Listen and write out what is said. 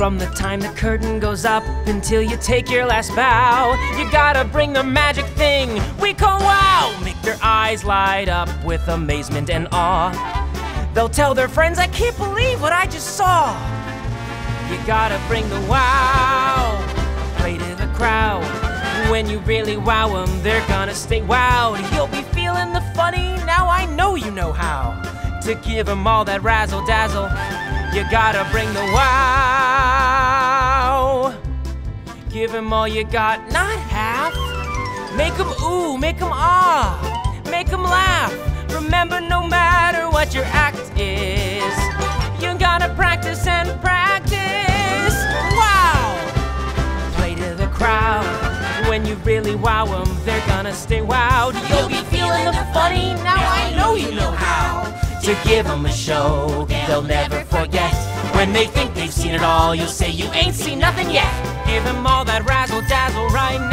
From the time the curtain goes up until you take your last bow, you gotta bring the magic thing we call wow. Make their eyes light up with amazement and awe. They'll tell their friends, I can't believe what I just saw. You gotta bring the wow, play to the crowd. When you really wow them, they're gonna stay wowed. You'll be feeling the funny, now I know you know how. To give them all that razzle dazzle, you gotta bring the wow. Give them all you got, not half. Make them ooh, make them ah, make them laugh. Remember, no matter what your act is, you gotta practice and practice. Wow! Play to the crowd. When you really wow them, they're gonna stay wowed. You'll be feeling the funny, now I know you know how. To give them a show they'll never forget. When they think they've seen it all, you'll say you ain't seen nothing yet. Give them all that razzle dazzle right now.